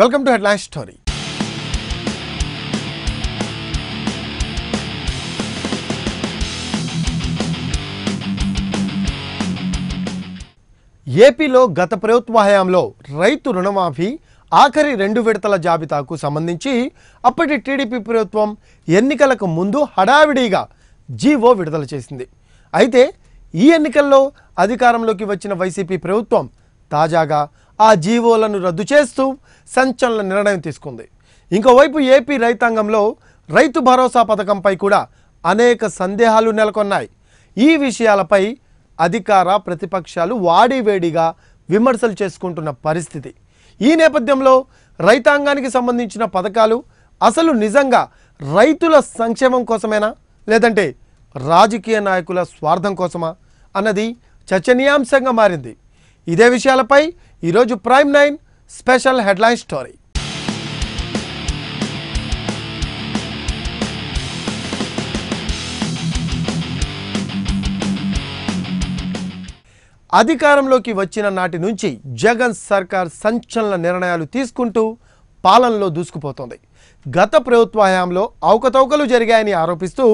Welcome to headline story. ఏపీలో గత ప్రభుత్వ హయాంలో రైతు రుణమాఫీ ఆఖరి రెండు విడతల జాబితాకు సంబంధించి అప్పటి టీడీపీ ప్రభుత్వం ఎన్నికలకు ముందు హడావిడిగా జీవో విడుదల చేసింది. అయితే ఈ ఎన్నికల్లో అధికారంలోకి వచ్చిన వైసీపీ ప్రభుత్వం తాజాగా ఆ జీవోలను రద్దు చేస్తూ సంచలన నిర్ణయం తీసుకుంది. ఇంకోవైపు ఏపీ రైతాంగంలో రైతు భరోసా పథకంపై కూడా అనేక సందేహాలు నెలకొన్నాయి. ఈ విషయాలపై అధికార ప్రతిపక్షాలు వాడివేడిగా విమర్శలు చేసుకుంటున్న పరిస్థితి. ఈ నేపథ్యంలో రైతాంగానికి సంబంధించిన పథకాలు అసలు నిజంగా రైతుల సంక్షేమం కోసమేనా? లేదంటే రాజకీయ నాయకుల స్వార్థం కోసమా? అన్నది చర్చనీయాంశంగా మారింది. ఇదే విషయాలపై ఈరోజు prime nine special headline story. అధికారంలోకి వచ్చిన నాటి నుంచి జగన్ సర్కార్ సంచలన నిర్ణయాలు తీసుకుంటూ పాలనలో దూసుకుపోతోంది. గత ప్రభుత్వ హయాంలో అవకతవకలు జరిగాయని ఆరోపిస్తూ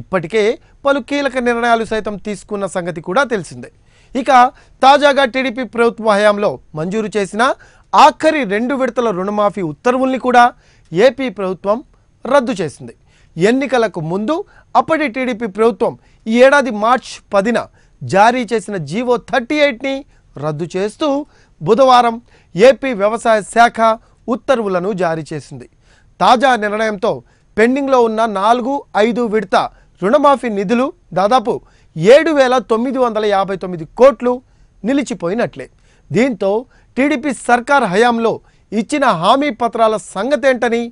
ఇప్పటికే పలు కీలక నిర్ణయాలు సైతం తీసుకున్న సంగతి కూడా తెలిసిందే. ఇక తాజాగా టీడీపీ ప్రభుత్వ హయాంలో మంజూరు చేసిన ఆఖరి రెండు విడతల రుణమాఫీ ఉత్తర్వుల్ని కూడా ఏపీ ప్రభుత్వం రద్దు చేసింది. ఎన్నికలకు ముందు అప్పటి టీడీపీ ప్రభుత్వం ఈ ఏడాది మార్చ్ పదిన జారీ చేసిన జీవో థర్టీ ఎయిట్ని రద్దు చేస్తూ బుధవారం ఏపీ వ్యవసాయ శాఖ ఉత్తర్వులను జారీ చేసింది. తాజా నిర్ణయంతో పెండింగ్లో ఉన్న నాలుగు ఐదు విడత రుణమాఫీ నిధులు దాదాపు ఏడు వేల తొమ్మిది వందల యాభై తొమ్మిది కోట్లు నిలిచిపోయినట్లే. దీంతో టీడీపీ సర్కార్ హయాంలో ఇచ్చిన హామీ పత్రాల సంగతేంటని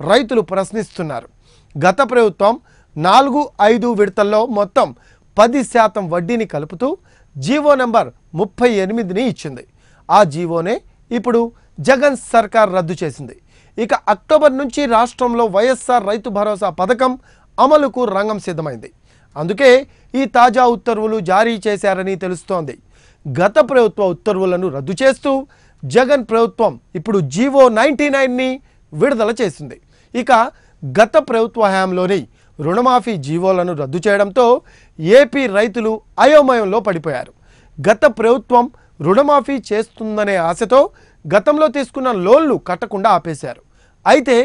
రైతులు ప్రశ్నిస్తున్నారు. గత ప్రభుత్వం నాలుగు ఐదు విడతల్లో మొత్తం పది శాతం వడ్డీని కలుపుతూ జీవో నెంబర్ ముప్పై ఎనిమిదిని ఇచ్చింది. ఆ జీవోనే ఇప్పుడు జగన్ సర్కార్ రద్దు చేసింది. ఇక అక్టోబర్ నుంచి రాష్ట్రంలో వైఎస్ఆర్ రైతు భరోసా పథకం అమలుకు రంగం సిద్ధమైంది. అందుకే ఈ తాజా ఉత్తర్వులు జారీ చేశారని తెలుస్తోంది. గత ప్రభుత్వ ఉత్తర్వులను రద్దు చేస్తూ జగన్ ప్రభుత్వం ఇప్పుడు జీవో నైంటీ నైన్ని విడుదల చేసింది. ఇక గత ప్రభుత్వ హయాంలోని రుణమాఫీ జీవోలను రద్దు చేయడంతో ఏపీ రైతులు అయోమయంలో పడిపోయారు. గత ప్రభుత్వం రుణమాఫీ చేస్తుందనే ఆశతో గతంలో తీసుకున్న లోన్లు కట్టకుండా ఆపేశారు. అయితే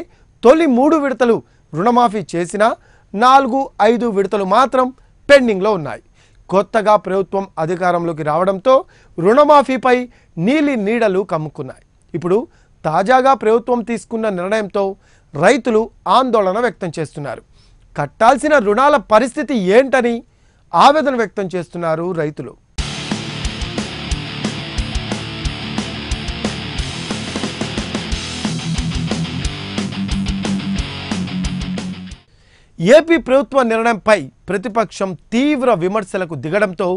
తొలి మూడు విడతలు రుణమాఫీ చేసినా నాలుగు ఐదు విడతలు మాత్రం పెండింగ్లో ఉన్నాయి. కొత్తగా ప్రభుత్వం అధికారంలోకి రావడంతో రుణమాఫీపై నీలి నీడలు కమ్ముకున్నాయి. ఇప్పుడు తాజాగా ప్రభుత్వం తీసుకున్న నిర్ణయంతో రైతులు ఆందోళన వ్యక్తం చేస్తున్నారు. కట్టాల్సిన రుణాల పరిస్థితి ఏంటని ఆవేదన వ్యక్తం చేస్తున్నారు రైతులు. ఏపీ ప్రభుత్వ నిర్ణయంపై ప్రతిపక్షం తీవ్ర విమర్శలకు దిగడంతో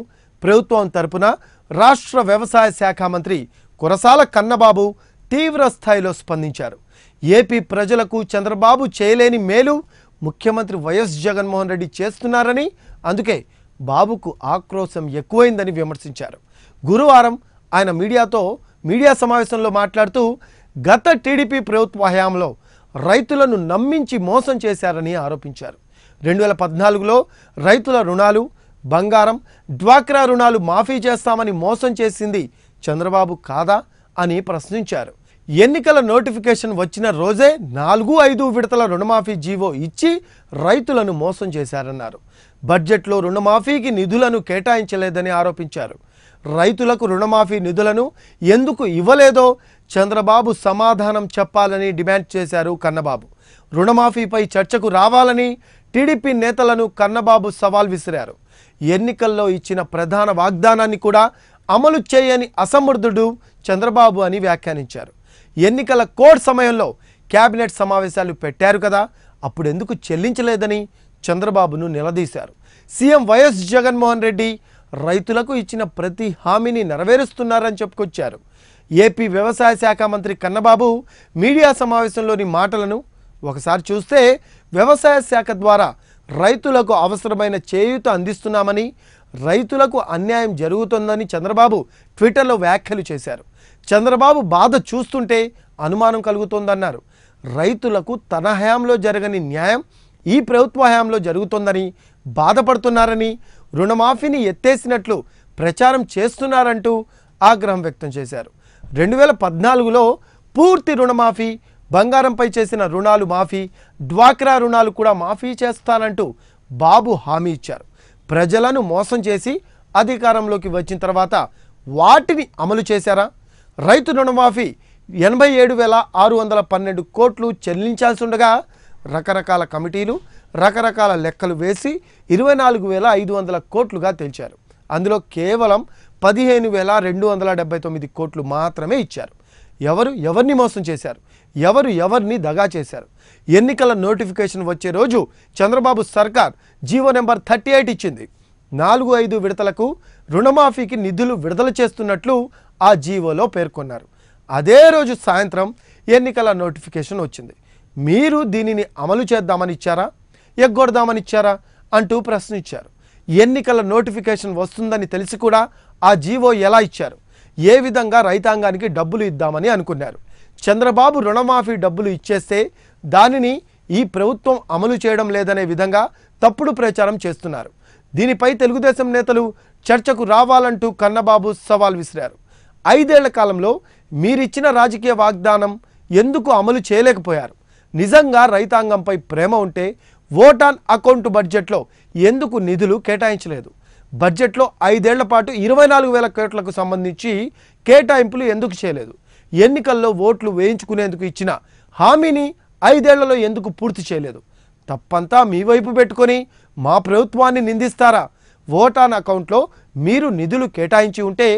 ప్రభుత్వం తరపున రాష్ట్ర వ్యవసాయ శాఖ మంత్రి కురసాల కన్నబాబు తీవ్ర స్థాయిలో స్పందించారు. ఏపీ ప్రజలకు చంద్రబాబు చేయలేని మేలు ముఖ్యమంత్రి వైఎస్ జగన్మోహన్ రెడ్డి చేస్తున్నారని అందుకే బాబుకు ఆక్రోశం ఎక్కువైందని విమర్శించారు. గురువారం ఆయన మీడియాతో మీడియా సమావేశంలో మాట్లాడుతూ గత టీడీపీ ప్రభుత్వ హయాంలో రైతులను నమ్మించి మోసం చేశారని ఆరోపించారు. రెండు వేల పద్నాలుగులో రైతుల రుణాలు బంగారం డ్వాక్రా రుణాలు మాఫీ చేస్తామని మోసం చేసింది చంద్రబాబు కాదా అని ప్రశ్నించారు. ఎన్నికల నోటిఫికేషన్ వచ్చిన రోజే నాలుగు ఐదు విడతల రుణమాఫీ జీవో ఇచ్చి రైతులను మోసం చేశారన్నారు. బడ్జెట్లో రుణమాఫీకి నిధులను కేటాయించలేదని ఆరోపించారు. రైతులకు రుణమాఫీ నిధులను ఎందుకు ఇవ్వలేదో చంద్రబాబు సమాధానం చెప్పాలని డిమాండ్ చేశారు కన్నబాబు. రుణమాఫీపై చర్చకు రావాలని టీడీపీ నేతలను కన్నబాబు సవాల్ విసిరారు. ఎన్నికల్లో ఇచ్చిన ప్రధాన వాగ్దానాన్ని కూడా అమలు చేయని అసమర్థుడు చంద్రబాబు అని వ్యాఖ్యానించారు. ఎన్నికల కోడ్ సమయంలో కేబినెట్ సమావేశాలు పెట్టారు కదా అప్పుడు ఎందుకు చెల్లించలేదని చంద్రబాబును నిలదీశారు. సీఎం వైఎస్ జగన్మోహన్ రెడ్డి రైతులకు ఇచ్చిన ప్రతి హామీని నెరవేరుస్తున్నారని చెప్పుకొచ్చారు. ఏపీ వ్యవసాయ శాఖ మంత్రి కన్నబాబు మీడియా సమావేశంలోని మాటలను ఒకసారి చూస్తే వ్యవసాయ శాఖ ద్వారా రైతులకు అవసరమైన చేయూత అందిస్తున్నామని రైతులకు అన్యాయం జరుగుతుందని చంద్రబాబు ట్విట్టర్లో వ్యాఖ్యలు చేశారు. చంద్రబాబు బాధ చూస్తుంటే అనుమానం కలుగుతోందన్నారు. రైతులకు తన హయాంలో జరగని న్యాయం ఈ ప్రభుత్వ హయాంలో జరుగుతోందని బాధపడుతున్నారని రుణమాఫీని ఎత్తేసినట్లు ప్రచారం చేస్తున్నారంటూ ఆగ్రహం వ్యక్తం చేశారు. రెండు వేల పద్నాలుగులో పూర్తి రుణమాఫీ బంగారంపై చేసిన రుణాలు మాఫీ డ్వాక్రా రుణాలు కూడా మాఫీ చేస్తానంటూ బాబు హామీ ఇచ్చారు. ప్రజలను మోసం చేసి అధికారంలోకి వచ్చిన తర్వాత వాటిని అమలు చేశారా? రైతు రుణమాఫీ ఎనభై ఏడు వేల ఆరు వందల పన్నెండు కోట్లు చెల్లించాల్సి ఉండగా రకరకాల కమిటీలు రకరకాల లెక్కలు వేసి ఇరవై నాలుగు వేల ఐదు వందల కోట్లుగా తెలిచారు అందులో కేవలం పదిహేను వేల రెండు వందల డెబ్బై తొమ్మిది కోట్లు మాత్రమే ఇచ్చారు. ఎవరు? ఎవరిని మోసం చేశారు? ఎవరు? ఎవరిని దగా చేశారు? ఎన్నికల నోటిఫికేషన్ వచ్చే రోజు చంద్రబాబు సర్కార్ జీవో నెంబర్ థర్టీ ఎయిట్ ఇచ్చింది. నాలుగు ఐదు విడతలకు రుణమాఫీకి నిధులు విడుదల చేస్తున్నట్లు ఆ జీవోలో పేర్కొన్నారు. అదే రోజు సాయంత్రం ఎన్నికల నోటిఫికేషన్ వచ్చింది. మీరు దీనిని అమలు చేద్దామని ఇచ్చారా? ఎగ్గొడదామని ఇచ్చారా? అంటూ ప్రశ్నించారు. ఎన్నికల నోటిఫికేషన్ వస్తుందని తెలిసి కూడా ఆ జీవో ఎలా ఇచ్చారు? ఏ విధంగా రైతాంగానికి డబ్బులు ఇద్దామని అనుకున్నారు? చంద్రబాబు రుణమాఫీ డబ్బులు ఇచ్చేస్తే దానిని ఈ ప్రభుత్వం అమలు చేయడం లేదనే విధంగా తప్పుడు ప్రచారం చేస్తున్నారు. దీనిపై తెలుగుదేశం నేతలు చర్చకు రావాలంటూ కన్నబాబు సవాల్ విసిరారు. ఐదేళ్ళ కాలంలో మీరిచ్చిన రాజకీయ వాగ్దానం ఎందుకు అమలు చేయలేకపోయారు? నిజంగా రైతాంగంపై ప్రేమ ఉంటే ఓటాన్ అకౌంట్ బడ్జెట్లో ఎందుకు నిధులు కేటాయించలేదు? బడ్జెట్లో ఐదేళ్ళ పాటు ఇరవై నాలుగు వేల కోట్లకు సంబంధించి కేటాయింపులు ఎందుకు చేయలేదు? ఎన్నికల్లో ఓట్లు వేయించుకునేందుకు ఇచ్చిన హామీని ఐదేళ్ళలో ఎందుకు పూర్తి చేయలేదు? తప్పంతా మీ వైపు పెట్టుకొని మా ప్రభుత్వాన్ని నిందిస్తారా? ఓటాన్ అకౌంట్లో మీరు నిధులు కేటాయించి ఉంటే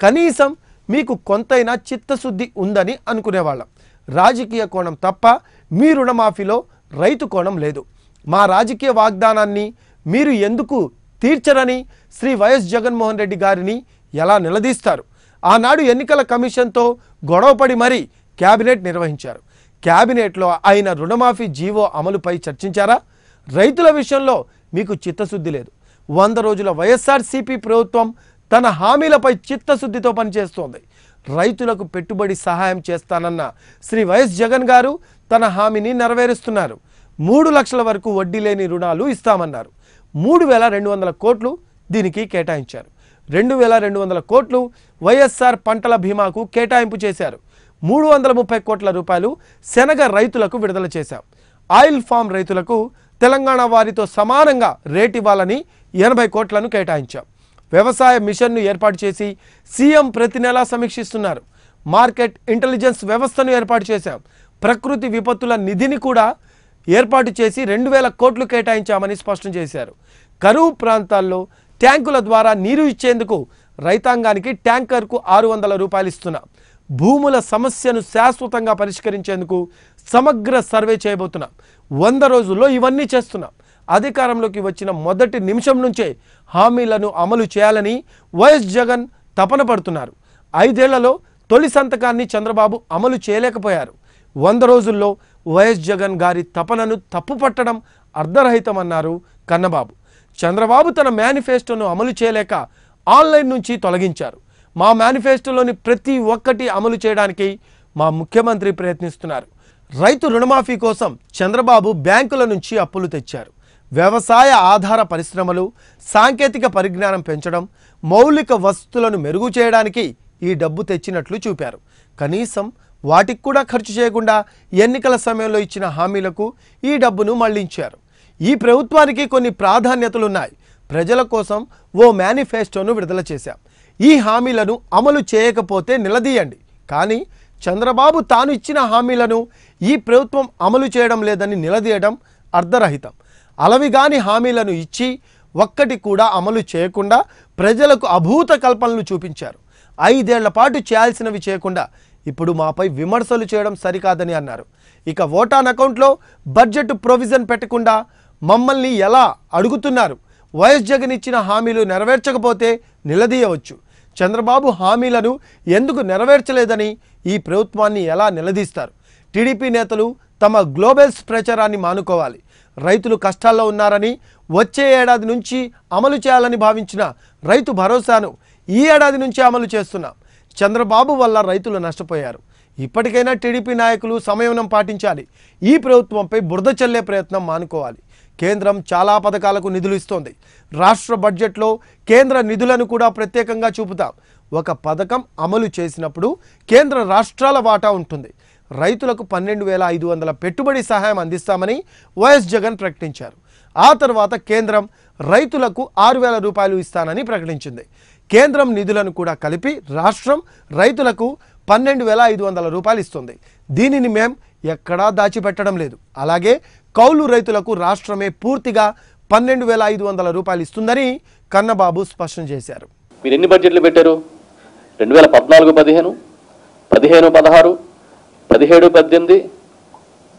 కనీసం మీకు కొంతైనా చిత్తశుద్ధి ఉందని అనుకునేవాళ్ళం. రాజకీయ కోణం తప్ప మీ రుణమాఫీలో రైతు కోణం లేదు. మా రాజకీయ వాగ్దానాన్ని మీరు ఎందుకు తీర్చరని శ్రీ వైఎస్ జగన్మోహన్ రెడ్డి గారిని ఎలా నిలదీస్తారు? ఆనాడు ఎన్నికల కమిషన్తో గొడవపడి మరీ క్యాబినెట్ నిర్వహించారు. క్యాబినెట్లో ఆయన రుణమాఫీ జీవో అమలుపై చర్చించారా? రైతుల విషయంలో మీకు చిత్తశుద్ధి లేదు. వంద రోజుల వైఎస్ఆర్సీపీ ప్రభుత్వం తన హామీలపై చిత్తశుద్ధితో పనిచేస్తోంది. రైతులకు పెట్టుబడి సహాయం చేస్తానన్న శ్రీ వైఎస్ జగన్ గారు తన హామీని నెరవేరుస్తున్నారు. మూడు లక్షల వరకు వడ్డీ లేని రుణాలు ఇస్తామన్నారు. మూడు వేల రెండు వందల కోట్లు దీనికి కేటాయించారు. రెండు వేల రెండు వందల కోట్లు వైఎస్ఆర్ పంటల బీమాకు కేటాయింపు చేశారు. మూడు వందల ముప్పై కోట్ల రూపాయలు శనగ రైతులకు విడుదల చేశాం. ఆయిల్ ఫామ్ రైతులకు తెలంగాణ వారితో సమానంగా రేట్ ఇవ్వాలని ఎనభై కోట్లను కేటాయించాం. వ్యవసాయ మిషన్ను ఏర్పాటు చేసి సీఎం ప్రతి నెలా సమీక్షిస్తున్నారు. మార్కెట్ ఇంటెలిజెన్స్ వ్యవస్థను ఏర్పాటు చేశాం. ప్రకృతి విపత్తుల నిధిని కూడా ఏర్పాటు చేసి రెండు వేల కోట్లు కేటాయించామని స్పష్టం చేశారు. కరువు ప్రాంతాల్లో ట్యాంకుల ద్వారా నీరు ఇచ్చేందుకు రైతాంగానికి ట్యాంకర్కు ఆరు వందల రూపాయలు ఇస్తున్నాం. భూముల సమస్యను శాశ్వతంగా పరిష్కరించేందుకు సమగ్ర సర్వే చేయబోతున్నాం. వంద రోజుల్లో ఇవన్నీ చేస్తున్నాం. అధికారంలోకి వచ్చిన మొదటి నిమిషం నుంచే హామీలను అమలు చేయాలని వైఎస్ జగన్ తపన పడుతున్నారు. ఐదేళ్ళలో తొలి సంతకాన్ని చంద్రబాబు అమలు చేయలేకపోయారు. వంద రోజుల్లో వైఎస్ జగన్ గారి తపనను తప్పుపట్టడం అర్ధరహితమన్నారు కన్నబాబు. చంద్రబాబు తన మేనిఫెస్టోను అమలు చేయలేక ఆన్లైన్ నుంచి తొలగించారు. మా మేనిఫెస్టోలోని ప్రతి ఒక్కటి అమలు చేయడానికి మా ముఖ్యమంత్రి ప్రయత్నిస్తున్నారు. రైతు రుణమాఫీ కోసం చంద్రబాబు బ్యాంకుల నుంచి అప్పులు తెచ్చారు. వ్యవసాయ ఆధార పరిశ్రమలు సాంకేతిక పరిజ్ఞానం పెంచడం మౌలిక వస్తువులను మెరుగు చేయడానికి ఈ డబ్బు తెచ్చినట్లు చూపారు. కనీసం వాటికి కూడా ఖర్చు చేయకుండా ఎన్నికల సమయంలో ఇచ్చిన హామీలకు ఈ డబ్బును మళ్ళించారు. ఈ ప్రభుత్వానికి కొన్ని ప్రాధాన్యతలున్నాయి. ప్రజల కోసం ఓ మేనిఫెస్టోను విడుదల చేశాం. ఈ హామీలను అమలు చేయకపోతే నిలదీయండి. కానీ చంద్రబాబు తాను ఇచ్చిన హామీలను ఈ ప్రభుత్వం అమలు చేయడం లేదని నిలదీయడం అర్ధరహితం. అలవిగాని హామీలను ఇచ్చి ఒక్కటి కూడా అమలు చేయకుండా ప్రజలకు అభూత కల్పనలు చూపించారు. ఐదేళ్ళ పాటు చేయాల్సినవి చేయకుండా ఇప్పుడు మాపై విమర్శలు చేయడం సరికాదని అన్నారు. ఇక ఓటాన్ అకౌంట్లో బడ్జెట్ ప్రొవిజన్ పెట్టకుండా మమ్మల్ని ఎలా అడుగుతున్నారు? వైఎస్ జగన్ ఇచ్చిన హామీలు నెరవేర్చకపోతే నిలదీయవచ్చు. చంద్రబాబు హామీలను ఎందుకు నెరవేర్చలేదని ఈ ప్రభుత్వాన్ని ఎలా నిలదీస్తారు? టీడీపీ నేతలు తమ గ్లోబల్స్ ప్రచారాన్ని మానుకోవాలి. రైతులు కష్టాల్లో ఉన్నారని వచ్చే ఏడాది నుంచి అమలు చేయాలని భావించిన రైతు భరోసాను ఈ ఏడాది నుంచి అమలు చేస్తున్నాం చంద్రబాబు వల్ల రైతులు నష్టపోయారు. ఇప్పటికైనా టీడీపీ నాయకులు సంయమనం పాటించాలి. ఈ ప్రభుత్వంపై బురద చల్లే ప్రయత్నం మానుకోవాలి. కేంద్రం చాలా పథకాలకు నిధులు ఇస్తోంది. రాష్ట్ర బడ్జెట్లో కేంద్ర నిధులను కూడా ప్రత్యేకంగా చూపుతాం. ఒక పథకం అమలు చేసినప్పుడు కేంద్ర రాష్ట్రాల వాటా ఉంటుంది. రైతులకు పన్నెండు వేల ఐదు వందల పెట్టుబడి సహాయం అందిస్తామని వైఎస్ జగన్ ప్రకటించారు. ఆ తర్వాత కేంద్రం రైతులకు ఆరు వేల రూపాయలు ఇస్తానని ప్రకటించింది. కేంద్రం నిధులను కూడా కలిపి రాష్ట్రం రైతులకు పన్నెండు వేల ఐదు వందల రూపాయలు ఇస్తుంది. దీనిని మేం ఎక్కడా దాచిపెట్టడం లేదు. అలాగే కౌలు రైతులకు రాష్ట్రమే పూర్తిగా పన్నెండు వేల ఐదు వందల రూపాయలు ఇస్తుందని కన్నబాబు స్పష్టం చేశారు. మీరు ఎన్ని బడ్జెట్లు పెట్టారు? రెండు వేల పద్నాలుగు పదిహేను పదిహేను పదహారు పదిహేడు పద్దెనిమిది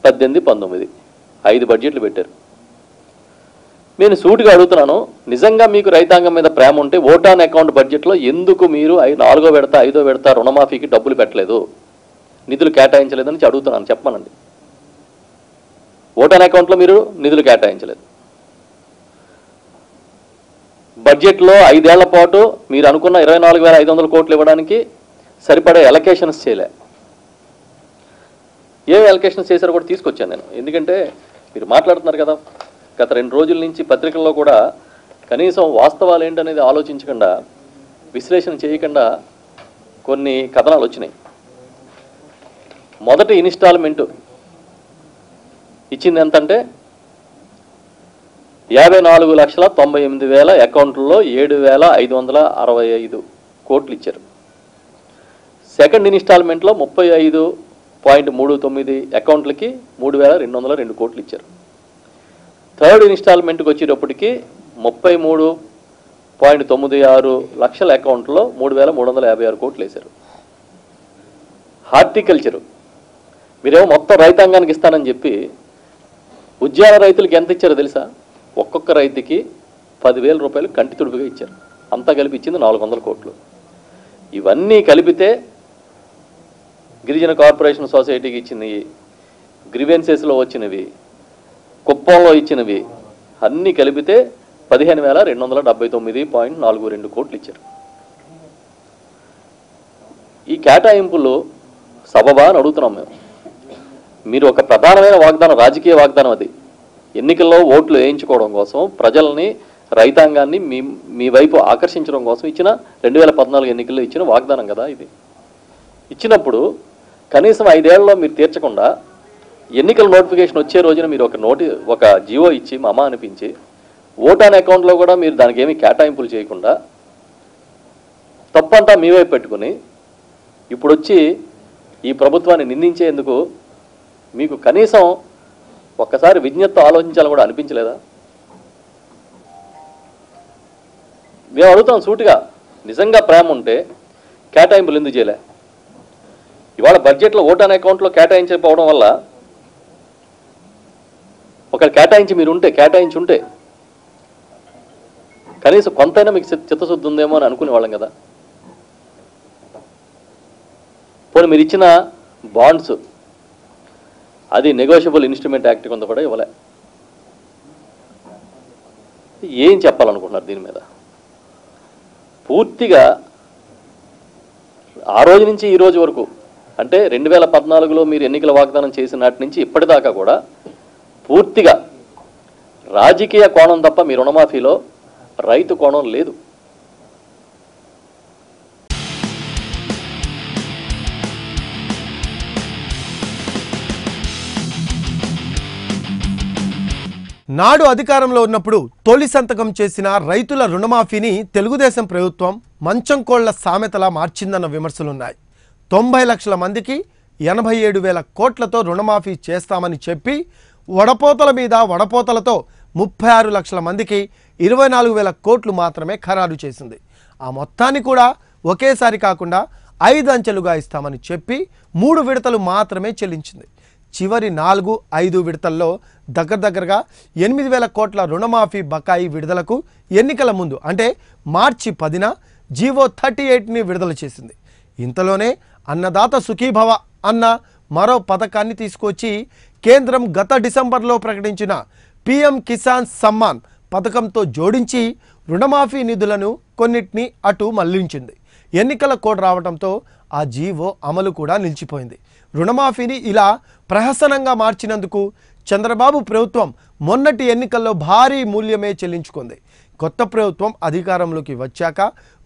పద్దెనిమిది పంతొమ్మిది. ఐదు బడ్జెట్లు పెట్టారు. నేను సూటిగా అడుగుతున్నాను. నిజంగా మీకు రైతాంగం మీద ప్రేమ ఉంటే ఓటాన్ అకౌంట్ బడ్జెట్లో ఎందుకు మీరు నాలుగో విడత ఐదో విడత రుణమాఫీకి డబ్బులు పెట్టలేదు? నిధులు కేటాయించలేదని అడుగుతున్నాను. చెప్పనండి ఓటాన్ అకౌంట్లో మీరు నిధులు కేటాయించలేదు. బడ్జెట్లో ఐదేళ్ళ పాటు మీరు అనుకున్న ఇరవై నాలుగు వేల ఐదు వందల కోట్లు ఇవ్వడానికి సరిపడే ఎలకేషన్స్ చేయలే. ఏ ఎలకేషన్స్ చేశారో కూడా తీసుకొచ్చాను నేను. ఎందుకంటే మీరు మాట్లాడుతున్నారు కదా. గత రెండు రోజుల నుంచి పత్రికల్లో కూడా కనీసం వాస్తవాలు ఏంటనేది ఆలోచించకుండా విశ్లేషణ చేయకుండా కొన్ని కథనాలు వచ్చినాయి. మొదటి ఇన్స్టాల్మెంటు ఇచ్చింది ఎంతంటే యాభై నాలుగు లక్షల తొంభై ఎనిమిది వేల అకౌంట్లలో ఏడు వేల ఐదు వందల అరవై ఐదు కోట్లు ఇచ్చారు. సెకండ్ ఇన్స్టాల్మెంట్లో ముప్పై ఐదు పాయింట్ మూడు తొమ్మిది అకౌంట్లకి మూడు వేల రెండు వందల రెండు కోట్లు ఇచ్చారు. థర్డ్ ఇన్స్టాల్మెంట్కి వచ్చేటప్పటికి ముప్పై మూడు పాయింట్ తొమ్మిది ఆరు లక్షల అకౌంట్లో మూడు వేల మూడు వందల యాభై ఆరు కోట్లు వేశారు. హార్టికల్చరు. మీరేమో మొత్తం రైతాంగానికి ఇస్తానని చెప్పి ఉద్యాన రైతులకి ఎంత ఇచ్చారో తెలుసా? ఒక్కొక్క రైతుకి పదివేల రూపాయలు కంటి తుడుపుగా ఇచ్చారు. అంతా కలిపి ఇచ్చింది నాలుగు వందల కోట్లు. ఇవన్నీ కలిపితే గిరిజన కార్పొరేషన్ సొసైటీకి ఇచ్చినవి గ్రివెన్సెస్లో వచ్చినవి కుప్పంలో ఇచ్చినవి. అన్నీ కలిపితే పదిహేను వేల రెండు వందల డెబ్బై తొమ్మిది పాయింట్ నాలుగు రెండు కోట్లు ఇచ్చారు. ఈ కేటాయింపులు సబబా అని అడుగుతున్నాం మేము. మీరు ఒక ప్రధానమైన వాగ్దానం రాజకీయ వాగ్దానం అది. ఎన్నికల్లో ఓట్లు వేయించుకోవడం కోసం ప్రజల్ని రైతాంగాన్ని మీ మీ వైపు ఆకర్షించడం కోసం ఇచ్చిన రెండు వేల పద్నాలుగు ఎన్నికల్లో ఇచ్చిన వాగ్దానం కదా ఇది. ఇచ్చినప్పుడు కనీసం ఐదేళ్ళలో మీరు తీర్చకుండా ఎన్నికల నోటిఫికేషన్ వచ్చే రోజున మీరు ఒక నోటి ఒక జియో ఇచ్చి మమ అనిపించి ఓటాన్ అకౌంట్లో కూడా మీరు దానికి ఏమీ కేటాయింపులు చేయకుండా తప్పంతా మీ వైపు పెట్టుకుని ఇప్పుడు వచ్చి ఈ ప్రభుత్వాన్ని నిందించేందుకు మీకు కనీసం ఒక్కసారి విజ్ఞతతో ఆలోచించాలని కూడా అనిపించలేదా? మేము అడుగుతాం సూటిగా నిజంగా ప్రేమ ఉంటే కేటాయింపులు ఎందుకు చేయలే? ఇవాళ బడ్జెట్లో ఓటాన్ అకౌంట్లో కేటాయించకపోవడం వల్ల ఒక కేటాయించి మీరు ఉంటే కేటాయించి ఉంటే. కనీసం కొంతైనా మీకు చిత్త- చిత్తశుద్ధి ఉందేమో అని అనుకునే వాళ్ళం కదా. పోనీ మీరు ఇచ్చిన బాండ్స్ అది నెగోషియబుల్ ఇన్స్ట్రుమెంట్ యాక్ట్ కొంత కూడా ఇవ్వలే. ఏం చెప్పాలనుకుంటున్నారు దీని మీద? పూర్తిగా ఆ రోజు నుంచి ఈ రోజు వరకు అంటే రెండు వేల పద్నాలుగులో మీరు ఎన్నికల వాగ్దానం చేసిన నాటి నుంచి ఇప్పటిదాకా కూడా పూర్తిగా. రాజకీయ కోణం తప్ప మీ రుణమాఫీలో రైతు కోణం లేదు. నాడు అధికారంలో ఉన్నప్పుడు తొలి సంతకం చేసిన రైతుల రుణమాఫీని తెలుగుదేశం ప్రభుత్వం మంచం కోళ్ళ సామెతలా మార్చిందన్న విమర్శలున్నాయి. తొంభై లక్షల మందికి ఎనభై ఏడు వేల కోట్లతో రుణమాఫీ చేస్తామని చెప్పి వడపోతల మీద వడపోతలతో ముప్పై ఆరు లక్షల మందికి ఇరవై నాలుగు వేల కోట్లు మాత్రమే ఖరారు చేసింది. ఆ మొత్తాన్ని కూడా ఒకేసారి కాకుండా ఐదు అంచెలుగా ఇస్తామని చెప్పి మూడు విడతలు మాత్రమే చెల్లించింది. చివరి నాలుగు ఐదు విడతల్లో దగ్గర దగ్గరగా ఎనిమిది వేల కోట్ల రుణమాఫీ బకాయి విడుదలకు ఎన్నికల ముందు అంటే మార్చి పదిన జీవో థర్టీ ఎయిట్ని విడుదల చేసింది. ఇంతలోనే అన్నదాత సుఖీభవ అన్న మరో పథకాన్ని తీసుకొచ్చి కేంద్రం గత డిసెంబర్లో ప్రకటించిన పిఎం కిసాన్ సమ్మాన్ పథకంతో జోడించి రుణమాఫీ నిధులను కొన్నిటిని అటు మళ్ళించింది. ఎన్నికల కోడ్ రావడంతో ఆ జీవో అమలు కూడా నిలిచిపోయింది. రుణమాఫీని ఇలా ప్రహసనంగా మార్చినందుకు చంద్రబాబు ప్రభుత్వం మొన్నటి ఎన్నికల్లో భారీ మూల్యమే చెల్లించుకుంది. కొత్త ప్రభుత్వం అధికారంలోకి వచ్చాక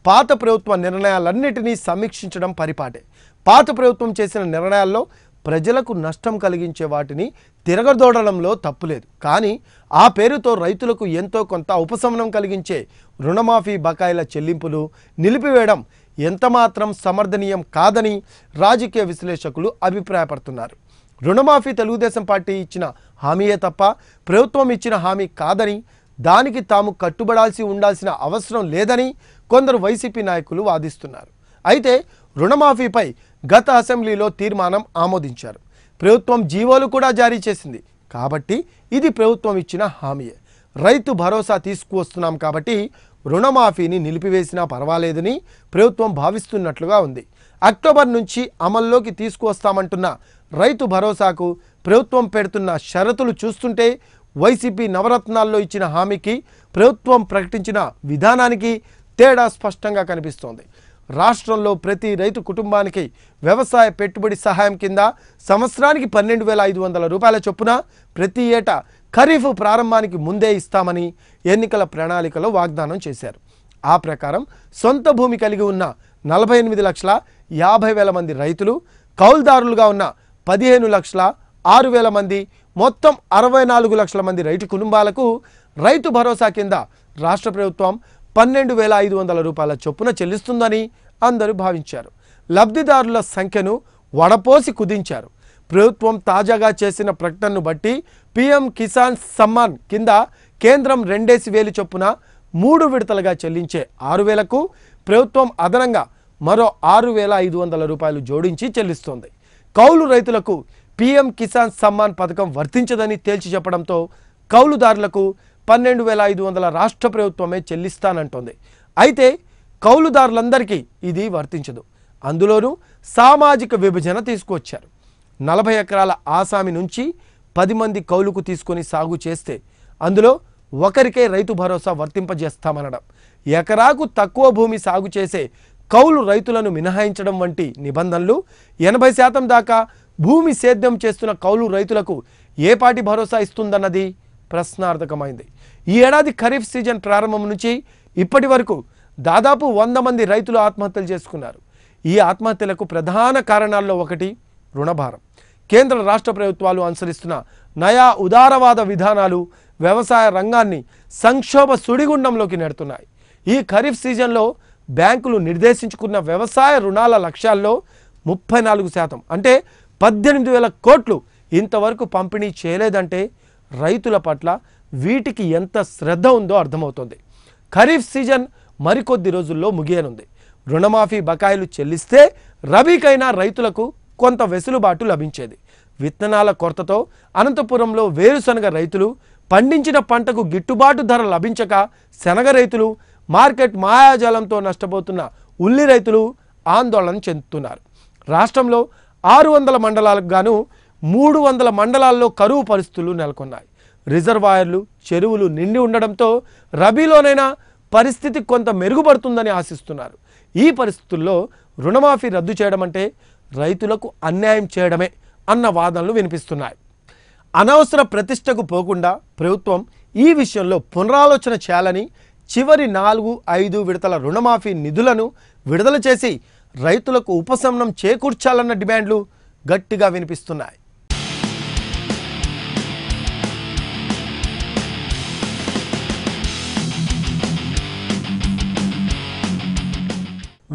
పాత ప్రభుత్వ నిర్ణయాలన్నిటినీ సమీక్షించడం పరిపాటే. పాత ప్రభుత్వం చేసిన నిర్ణయాల్లో ప్రజలకు నష్టం కలిగించే వాటిని తిరగదోడడంలో తప్పులేదు. కానీ ఆ పేరుతో రైతులకు ఎంతో కొంత ఉపశమనం కలిగించే రుణమాఫీ బకాయిల చెల్లింపులు నిలిపివేయడం ఎంతమాత్రం సమర్థనీయం కాదని రాజకీయ విశ్లేషకులు అభిప్రాయపడుతున్నారు. రుణమాఫీ తెలుగుదేశం పార్టీ ఇచ్చిన హామీయే తప్ప ప్రభుత్వం ఇచ్చిన హామీ కాదని దానికి తాము కట్టుబడాల్సి ఉండాల్సిన అవసరం లేదని కొందరు వైసీపీ నాయకులు వాదిస్తున్నారు. అయితే రుణమాఫీపై గత అసెంబ్లీలో తీర్మానం ఆమోదించారు. ప్రభుత్వం జీవోలు కూడా జారీ చేసింది. కాబట్టి ఇది ప్రభుత్వం ఇచ్చిన హామీయే. రైతు భరోసా తీసుకువస్తున్నాం కాబట్టి రుణమాఫీని నిలిపివేసినా పర్వాలేదని ప్రభుత్వం భావిస్తున్నట్లుగా ఉంది. అక్టోబర్ నుంచి అమల్లోకి తీసుకువస్తామంటున్న రైతు భరోసాకు ప్రభుత్వం పెడుతున్న షరతులు చూస్తుంటే వైసీపీ నవరత్నాల్లో ఇచ్చిన హామీకి ప్రభుత్వం ప్రకటించిన విధానానికి తేడా స్పష్టంగా కనిపిస్తోంది. రాష్ట్రంలో ప్రతి రైతు కుటుంబానికి వ్యవసాయ పెట్టుబడి సహాయం కింద సంవత్సరానికి పన్నెండు వేల ఐదు వందల రూపాయల చొప్పున ప్రతి ఏటా ఖరీఫ్ ప్రారంభానికి ముందే ఇస్తామని ఎన్నికల ప్రణాళికలో వాగ్దానం చేశారు. ఆ ప్రకారం సొంత భూమి కలిగి ఉన్న నలభై ఎనిమిది లక్షల యాభై వేల మంది రైతులు కౌలుదారులుగా ఉన్న పదిహేను లక్షల ఆరు వేల మంది మొత్తం అరవై నాలుగు లక్షల మంది రైతు కుటుంబాలకు రైతు భరోసా కింద రాష్ట్ర ప్రభుత్వం పన్నెండు వేల ఐదు వందల రూపాయల చొప్పున చెల్లిస్తుందని అందరూ భావించారు. లబ్ధిదారుల సంఖ్యను వడపోసి కుదించారు. ప్రభుత్వం తాజాగా చేసిన ప్రకటనను బట్టి పీఎం కిసాన్ సమ్మాన్ కింద కేంద్రం రెండేసి వేలు చొప్పున మూడు విడతలుగా చెల్లించే ఆరు వేలకు ప్రభుత్వం అదనంగా మరో ఆరు వేల ఐదు వందల రూపాయలు జోడించి చెల్లిస్తోంది. కౌలు రైతులకు పీఎం కిసాన్ సమ్మాన్ పథకం వర్తించదని తేల్చి చెప్పడంతో కౌలుదారులకు పన్నెండు వేల ఐదు వందల రాష్ట్ర ప్రభుత్వమే చెల్లిస్తానంటోంది. అయితే కౌలుదారులందరికీ ఇది వర్తించదు. అందులోనూ సామాజిక విభజన తీసుకువచ్చారు. నలభై ఎకరాల ఆసామి నుంచి పది మంది కౌలుకు తీసుకొని సాగు చేస్తే అందులో ఒకరికే రైతు భరోసా వర్తింపజేస్తామనడం. ఎకరాకు తక్కువ భూమి సాగు చేసే కౌలు రైతులను మినహాయించడం వంటి నిబంధనలు ఎనభై శాతం దాకా భూమి సేద్యం చేస్తున్న కౌలు రైతులకు ఏపాటి భరోసా ఇస్తుందన్నది ప్రశ్నార్థకమైంది. ఈ ఏడాది ఖరీఫ్ సీజన్ ప్రారంభం నుంచి ఇప్పటి వరకు దాదాపు వంద మంది రైతులు ఆత్మహత్యలు చేసుకున్నారు. ఈ ఆత్మహత్యలకు ప్రధాన కారణాల్లో ఒకటి రుణభారం. కేంద్ర రాష్ట్ర ప్రభుత్వాలు అనుసరిస్తున్న నయా ఉదారవాద విధానాలు వ్యవసాయ రంగాన్ని సంక్షోభ సుడిగుండంలోకి నెడుతున్నాయి. ఈ ఖరీఫ్ సీజన్లో బ్యాంకులు నిర్దేశించుకున్న వ్యవసాయ రుణాల లక్ష్యాల్లో ముప్పై నాలుగు శాతం అంటే పద్దెనిమిది వేల కోట్లు ఇంతవరకు పంపిణీ చేయలేదంటే రైతుల పట్ల వీటికి ఎంత శ్రద్ధ ఉందో అర్థమవుతుంది. ఖరీఫ్ సీజన్ మరికొద్ది రోజుల్లో ముగియనుంది. రుణమాఫీ బకాయిలు చెల్లిస్తే రబీకైనా రైతులకు కొంత వెసులుబాటు లభించేది. విత్తనాల కొరతతో అనంతపురంలో వేరుశనగ రైతులు పండించిన పంటకు గిట్టుబాటు ధర లభించక శనగ రైతులు మార్కెట్ మాయాజాలంతో నష్టపోతున్న ఉల్లి రైతులు ఆందోళన చెందుతున్నారు. రాష్ట్రంలో ఆరు వందల మండలాలకు గాను మూడు వందల మండలాల్లో కరువు పరిస్థితులు నెలకొన్నాయి. రిజర్వాయర్లు చెరువులు నిండి ఉండడంతో రబీలోనైనా పరిస్థితి కొంత మెరుగుపడుతుందని ఆశిస్తున్నారు. ఈ పరిస్థితుల్లో రుణమాఫీ రద్దు చేయడం అంటే రైతులకు అన్యాయం చేయడమే అన్న వాదనలు వినిపిస్తున్నాయి. అనవసర ప్రతిష్టకు పోకుండా ప్రభుత్వం ఈ విషయంలో పునరాలోచన చేయాలని చివరి నాలుగు ఐదు విడతల రుణమాఫీ నిధులను విడుదల చేసి రైతులకు ఉపశమనం చేకూర్చాలన్న డిమాండ్లు గట్టిగా వినిపిస్తున్నాయి.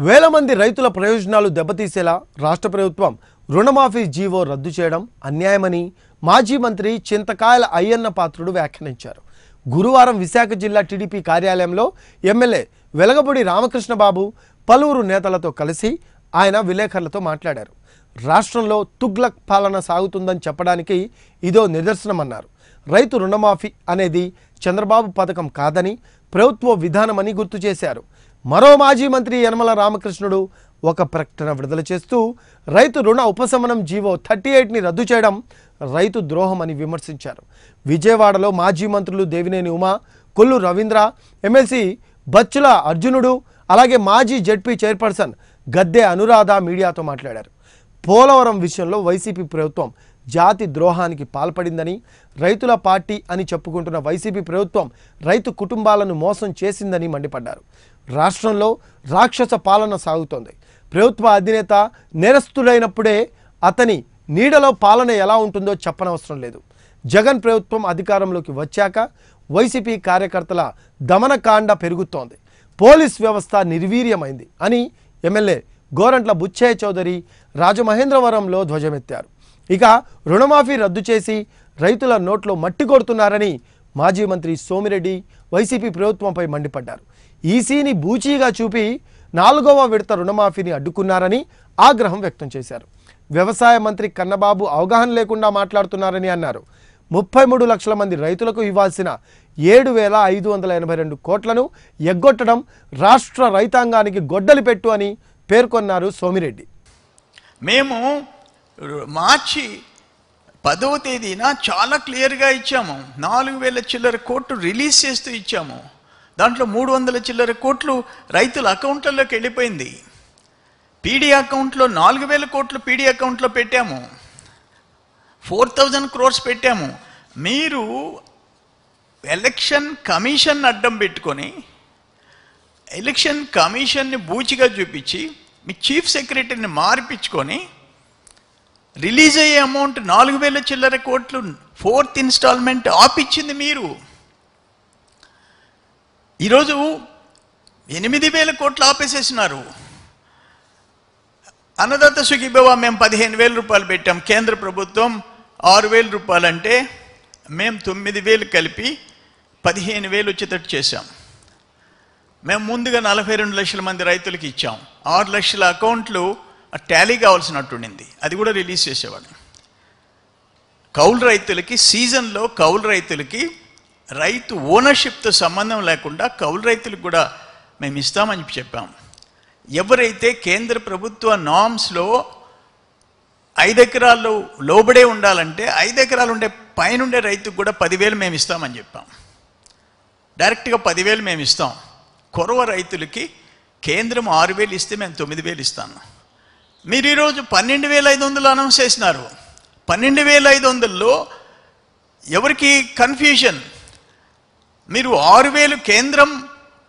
వేల మంది రైతుల ప్రయోజనాలు దెబ్బతీసేలా రాష్ట్ర ప్రభుత్వం రుణమాఫీ జీవో రద్దు చేయడం అన్యాయమని మాజీ మంత్రి చింతకాయల అయ్యన్న పాత్రుడు వ్యాఖ్యానించారు. గురువారం విశాఖ జిల్లా టీడీపీ కార్యాలయంలో ఎమ్మెల్యే వెలగపూడి రామకృష్ణబాబు పలువురు నేతలతో కలిసి ఆయన విలేకరులతో మాట్లాడారు. రాష్ట్రంలో తుగ్లక్ పాలన సాగుతుందని చెప్పడానికి ఇదో నిదర్శనమన్నారు. రైతు రుణమాఫీ అనేది చంద్రబాబు పథకం కాదని ప్రభుత్వ విధానమని గుర్తు చేశారు. మరో మాజీ మంత్రి యనమల రామకృష్ణుడు ఒక ప్రకటన విడుదల చేస్తూ రైతు రుణ ఉపశమనం జీవో థర్టీ ఎయిట్ని రద్దు చేయడం రైతు ద్రోహమని విమర్శించారు. విజయవాడలో మాజీ మంత్రులు దేవినేని ఉమా కొల్లు రవీంద్ర ఎమ్మెల్సీ బచ్చుల అర్జునుడు అలాగే మాజీ జడ్పీ చైర్పర్సన్ గద్దె అనురాధ మీడియాతో మాట్లాడారు. పోలవరం విషయంలో వైసీపీ ప్రభుత్వం జాతి ద్రోహానికి పాల్పడిందని రైతుల పార్టీ అని చెప్పుకుంటున్న వైసీపీ ప్రభుత్వం రైతు కుటుంబాలను మోసం చేసిందని మండిపడ్డారు. రాష్ట్రంలో రాక్షస పాలన సాగుతోంది. ప్రభుత్వ అధినేత నేరస్తుడైనప్పుడే అతని నీడలో పాలన ఎలా ఉంటుందో చెప్పనవసరం లేదు. జగన్ ప్రభుత్వం అధికారంలోకి వచ్చాక వైసీపీ కార్యకర్తల దమనకాండ పెరుగుతోంది. పోలీస్ వ్యవస్థ నిర్వీర్యమైంది అని ఎమ్మెల్యే గోరంట్ల బుచ్చయ్య చౌదరి రాజమహేంద్రవరంలో ధ్వజమెత్తారు. ఇక రుణమాఫీ రద్దు చేసి రైతుల నోట్లో మట్టి కొడుతున్నారని మాజీ మంత్రి సోమిరెడ్డి వైసీపీ ప్రభుత్వంపై మండిపడ్డారు. ఈసీని బూచీగా చూపి నాలుగవ విడత రుణమాఫీని అడ్డుకున్నారని ఆగ్రహం వ్యక్తం చేశారు. వ్యవసాయ మంత్రి కన్నబాబు అవగాహన లేకుండా మాట్లాడుతున్నారని అన్నారు. ముప్పై మూడు లక్షల మంది రైతులకు ఇవ్వాల్సిన ఏడు వేల ఐదు వందల ఎనభై రెండు కోట్లను ఎగ్గొట్టడం రాష్ట్ర రైతాంగానికి గొడ్డలి పెట్టు అని పేర్కొన్నారు సోమిరెడ్డి. మేము మార్చి పదవ తేదీన చాలా క్లియర్గా ఇచ్చాము. నాలుగు వేల చిల్లర కోట్లు రిలీజ్ చేస్తూ ఇచ్చాము. దాంట్లో మూడు వందల చిల్లర కోట్లు రైతుల అకౌంట్లలోకి వెళ్ళిపోయింది. పీడీ అకౌంట్లో నాలుగు వేల కోట్లు పీడీ అకౌంట్లో పెట్టాము. ఫోర్ థౌజండ్ క్రోర్స్ పెట్టాము. మీరు ఎలక్షన్ కమిషన్ అడ్డం పెట్టుకొని ఎలక్షన్ కమిషన్ని బూచిగా చూపించి మీ చీఫ్ సెక్రటరీని మార్పించుకొని రిలీజ్ అయ్యే అమౌంట్ నాలుగు వేల చిల్లర కోట్లు ఫోర్త్ ఇన్స్టాల్మెంట్ ఆపిచ్చింది మీరు. ఈరోజు ఎనిమిది వేల కోట్లు ఆపేసేసినారు. అన్నదాత సుఖీభవ మేము పదిహేను వేల రూపాయలు పెట్టాం. కేంద్ర ప్రభుత్వం ఆరు వేల రూపాయలు అంటే మేము తొమ్మిది వేలు కలిపి పదిహేను వేలు వచ్చేటట్టు చేశాం. మేము ముందుగా నలభై రెండు లక్షల మంది రైతులకి ఇచ్చాం. ఆరు లక్షల అకౌంట్లు టాలీ కావాల్సినట్టుండింది అది కూడా రిలీజ్ చేసేవాడు కౌలు రైతులకి సీజన్లో కౌలు రైతులకి రైతు ఓనర్షిప్తో సంబంధం లేకుండా కౌలు రైతులకు కూడా మేము ఇస్తామని చెప్పాం ఎవరైతే కేంద్ర ప్రభుత్వ నామ్స్లో ఐదు ఎకరాల్లో లోబడే ఉండాలంటే ఐదు ఎకరాలు ఉండే పైనుండే రైతుకు కూడా పదివేలు మేము ఇస్తామని చెప్పాం. డైరెక్ట్గా పదివేలు మేము ఇస్తాం. కొరవ రైతులకి కేంద్రం ఆరు వేలు ఇస్తే మేము తొమ్మిది వేలు ఇస్తాను. మీరు ఈరోజు పన్నెండు వేల ఐదు వందలు అనౌన్స్ చేసినారు. పన్నెండు వేల ఐదు వందల్లో ఎవరికి కన్ఫ్యూజన్ మీరు ఆరు వేలు కేంద్రం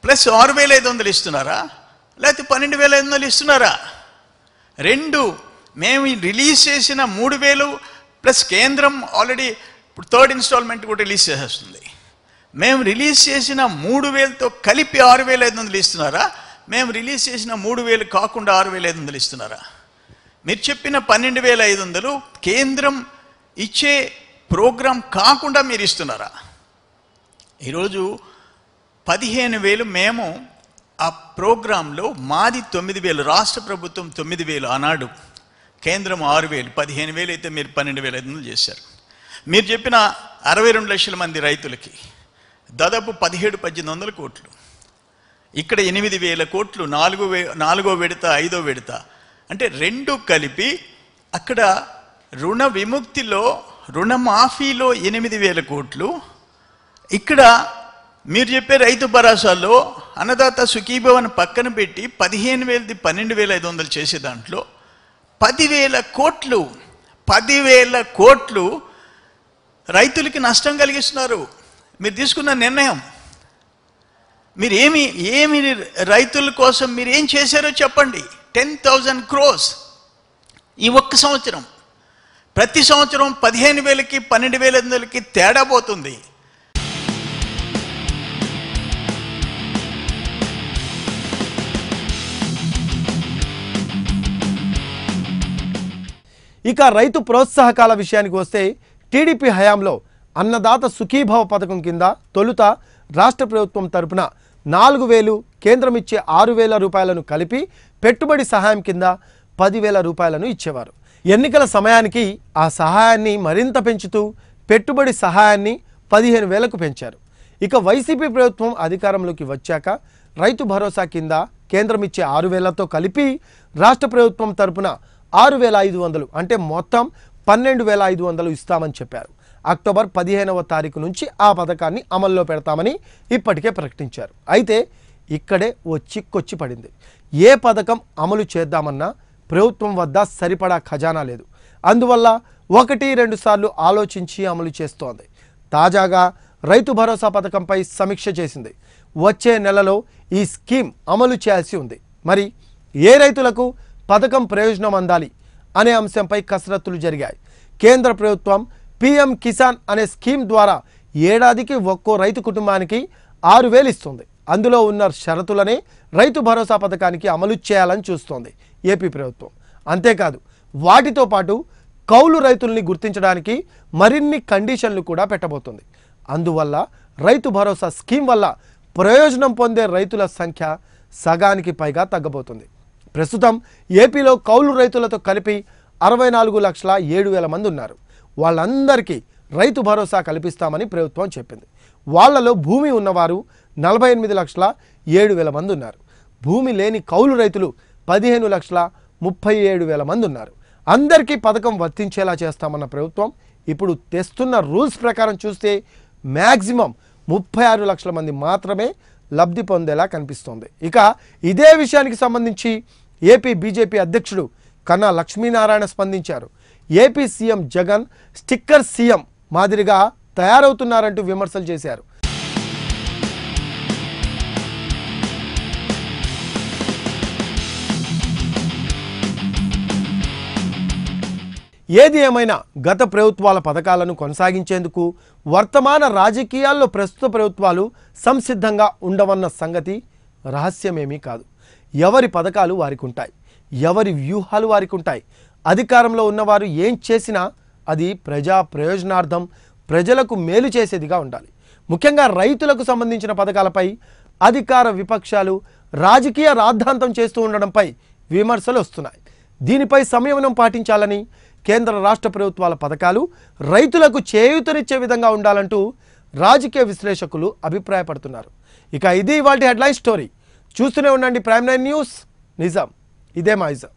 ప్లస్ ఆరు వేల ఐదు వందలు ఇస్తున్నారా? లేకపోతే పన్నెండు వేల ఐదు వందలు ఇస్తున్నారా? రెండు మేము రిలీజ్ చేసిన మూడు వేలు ప్లస్ కేంద్రం ఆల్రెడీ ఇప్పుడు థర్డ్ ఇన్స్టాల్మెంట్ కూడా రిలీజ్ చేసేస్తుంది మేము రిలీజ్ చేసిన మూడు వేలతో కలిపి ఆరు వేల ఐదు వందలు ఇస్తున్నారా? మేము రిలీజ్ చేసిన మూడు వేలు కాకుండా ఆరు వేల ఐదు వందలు ఇస్తున్నారా? మీరు చెప్పిన పన్నెండు వేల ఐదు వందలు కేంద్రం ఇచ్చే ప్రోగ్రాం కాకుండా మీరు ఇస్తున్నారా? ఈరోజు పదిహేను వేలు మేము ఆ ప్రోగ్రాంలో మాది తొమ్మిది వేలు రాష్ట్ర ప్రభుత్వం తొమ్మిది వేలు ఆనాడు. కేంద్రం ఆరు వేలు పదిహేను వేలు అయితే మీరు పన్నెండు వేల ఐదు వందలు చేశారు. మీరు చెప్పిన అరవై రెండు లక్షల మంది రైతులకి దాదాపు పదిహేడు పద్దెనిమిది వందల కోట్లు. ఇక్కడ ఎనిమిది వేల కోట్లు నాలుగో వే నాలుగో విడత ఐదో విడత. అంటే రెండు కలిపి అక్కడ రుణ విముక్తిలో రుణమాఫీలో ఎనిమిది వేల కోట్లు ఇక్కడ మీరు చెప్పే రైతు భరోసాలో అన్నదాత సుఖీభవన్ పక్కన పెట్టి పదిహేను వేలది పన్నెండు వేల ఐదు వందలు చేసే దాంట్లో పదివేల కోట్లు పదివేల కోట్లు రైతులకి నష్టం కలిగిస్తున్నారు. మీరు తీసుకున్న నిర్ణయం. మీరు ఏమి ఏమి రైతుల కోసం మీరు ఏం చేశారో చెప్పండి. టెన్ థౌజండ్ క్రోస్ ఈ ఒక్క సంవత్సరం. ప్రతి సంవత్సరం పదిహేను వేలకి పన్నెండు వేల వందలకి తేడా పోతుంది. ఇక రైతు ప్రోత్సాహకాల విషయానికి వస్తే టీడీపీ హయాంలో అన్నదాత సుఖీభవ పథకం కింద తొలుత రాష్ట్ర ప్రభుత్వం తరపున నాలుగు వేలు కేంద్రం ఇచ్చే ఆరు వేల రూపాయలను కలిపి పెట్టుబడి సహాయం కింద పదివేల రూపాయలను ఇచ్చేవారు. ఎన్నికల సమయానికి ఆ సహాయాన్ని మరింత పెంచుతూ పెట్టుబడి సహాయాన్ని పదిహేను వేలకు పెంచారు. ఇక వైసీపీ ప్రభుత్వం అధికారంలోకి వచ్చాక రైతు భరోసా కింద కేంద్రం ఇచ్చే ఆరు వేలతో కలిపి రాష్ట్ర ప్రభుత్వం తరపున ఆరు వేల ఐదు వందలు. అంటే మొత్తం పన్నెండు వేల ఐదు వందలు ఇస్తామని చెప్పారు. అక్టోబర్ పదిహేనవ తారీఖు నుంచి ఆ పథకాన్ని అమల్లో పెడతామని ఇప్పటికే ప్రకటించారు. అయితే ఇక్కడే ఓ చిక్కొచ్చి పడింది. ఏ పథకం అమలు చేద్దామన్నా ప్రభుత్వం వద్ద సరిపడా ఖజానా లేదు. అందువల్ల ఒకటి రెండు సార్లు ఆలోచించి అమలు చేస్తోంది. తాజాగా రైతు భరోసా పథకంపై సమీక్ష చేసింది. వచ్చే నెలలో ఈ స్కీమ్ అమలు చేయాల్సి ఉంది. మరి ఏ రైతులకు పథకం ప్రయోజనం అందాలి అనే అంశంపై కసరత్తులు జరిగాయి. కేంద్ర ప్రభుత్వం పిఎం కిసాన్ అనే స్కీమ్ ద్వారా ఏడాదికి ఒక్కో రైతు కుటుంబానికి ఆరు వేలు ఇస్తుంది. అందులో ఉన్న షరతులనే రైతు భరోసా పథకానికి అమలు చేయాలని చూస్తోంది ఏపీ ప్రభుత్వం. అంతేకాదు వాటితో పాటు కౌలు రైతుల్ని గుర్తించడానికి మరిన్ని కండిషన్లు కూడా పెట్టబోతుంది. అందువల్ల రైతు భరోసా స్కీమ్ వల్ల ప్రయోజనం పొందే రైతుల సంఖ్య సగానికి పైగా తగ్గబోతుంది. ప్రస్తుతం ఏపీలో కౌలు రైతులతో కలిపి అరవై నాలుగు లక్షల ఏడు వేల మంది ఉన్నారు. వాళ్ళందరికీ రైతు భరోసా కల్పిస్తామని ప్రభుత్వం చెప్పింది. వాళ్ళలో భూమి ఉన్నవారు నలభై ఎనిమిది లక్షల ఏడు వేల మంది ఉన్నారు. భూమి లేని కౌలు రైతులు పదిహేను లక్షల ముప్పై ఏడు వేల మంది ఉన్నారు. అందరికీ పథకం వర్తించేలా చేస్తామన్న ప్రభుత్వం ఇప్పుడు తెస్తున్న రూల్స్ ప్రకారం చూస్తే మ్యాక్సిమం ముప్పై ఆరు లక్షల మంది మాత్రమే లబ్ధి పొందేలా కనిపిస్తోంది. ఇక ఇదే విషయానికి సంబంధించి ఏపీ బీజేపీ అధ్యక్షుడు కన్నా లక్ష్మీనారాయణ స్పందించారు. AP CM Jagan sticker CM మాదిరిగా తయారవుతున్నారంటూ విమర్శలు చేశారు. ఏది ఏమైనా గత ప్రభుత్వాల పథకాలను కొనసాగించేందుకు వర్తమాన రాజకీయాల్లో ప్రస్తుత ప్రభుత్వాలు సంసిద్ధంగా ఉండవన్న సంగతి రహస్యమేమీ కాదు. ఎవరి పథకాలు వారికి ఉంటాయి ఎవరి వ్యూహాలు వారికి ఉంటాయి అధికారంలో ఉన్నవారు ఏం చేసినా అది ప్రజా ప్రయోజనార్థం ప్రజలకు మేలు చేసేదిగా ఉండాలి. ముఖ్యంగా రైతులకు సంబంధించిన పథకాలపై అధికార విపక్షాలు రాజకీయ రాద్ధాంతం చేస్తూ ఉండడంపై విమర్శలు వస్తున్నాయి. దీనిపై సంయమనం పాటించాలని కేంద్ర రాష్ట్ర ప్రభుత్వాల పథకాలు రైతులకు చేయూతనిచ్చే విధంగా ఉండాలంటూ రాజకీయ విశ్లేషకులు అభిప్రాయపడుతున్నారు. ఇక ఇది ఇవాళ హెడ్లైన్ స్టోరీ. చూస్తూనే ఉండండి. Prime nine news. నిజాం. ఇదే మా ఇజం.